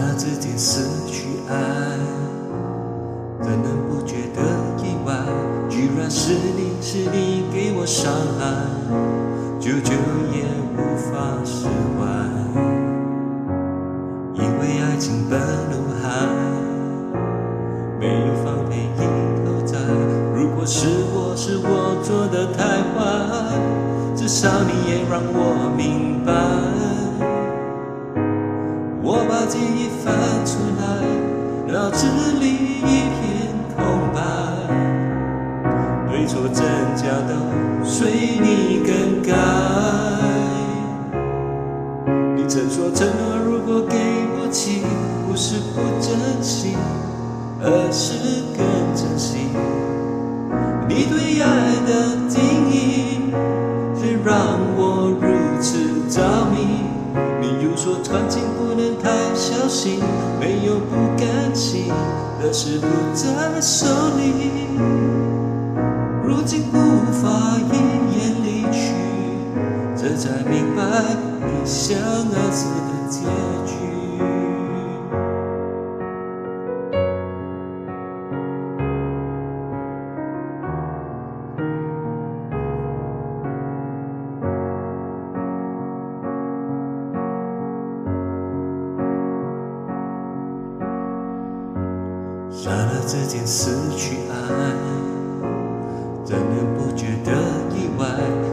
那之间失去爱，怎能不觉得意外？居然是你，是你给我伤害，久久也无法释怀。因为爱情本如海，没有防备一头栽。如果是我，是我做的太坏，至少你也让我明白。我把记忆翻出来，脑子里一片空白，对错真假都随你更改。你曾说承诺如果给不起，不是不珍惜，而是更珍惜。你对爱的定义，却让我如。说感情不能太小心，没有不甘心的事不在手里。如今无法一眼离去，这才明白你想儿子的拿了之间失去爱，怎能不觉得意外？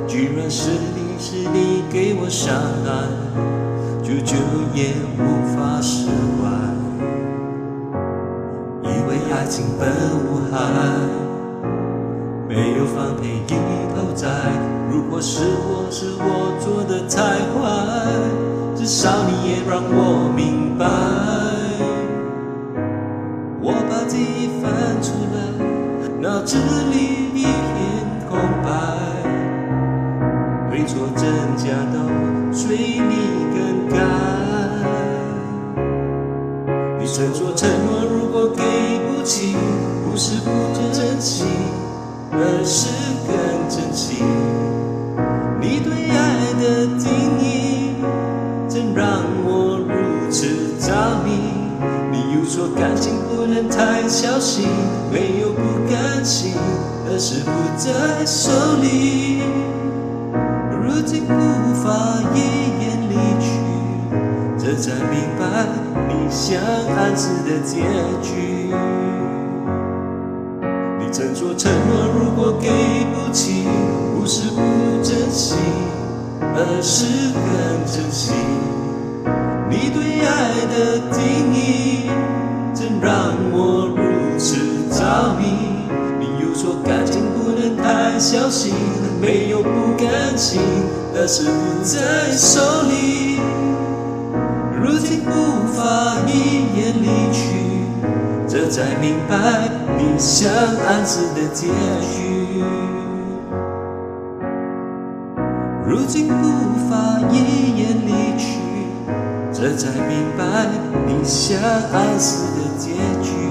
居然是你，是你给我伤害，久久也无法释怀。以为爱情本无害，没有防备一头栽。如果是我，是我做的太坏，至少你也让我明白。脑子里一片空白，对错真假都随你更改。你曾说承诺如果给不起，不是不珍惜，而是更珍惜。你对爱的定义，真让我如此着迷。你又说感情不能太小心，没有不甘心而是不在手里。如今无法一眼离去，这才明白你想暗示的结局。你曾说承诺如果给不起，不是不珍惜，而是更珍惜。你对爱的定太小心，没有不甘心的事不在手里。如今无法一眼离去，这才明白你想暗示的结局。如今无法一眼离去。这才明白你想暗示的结局。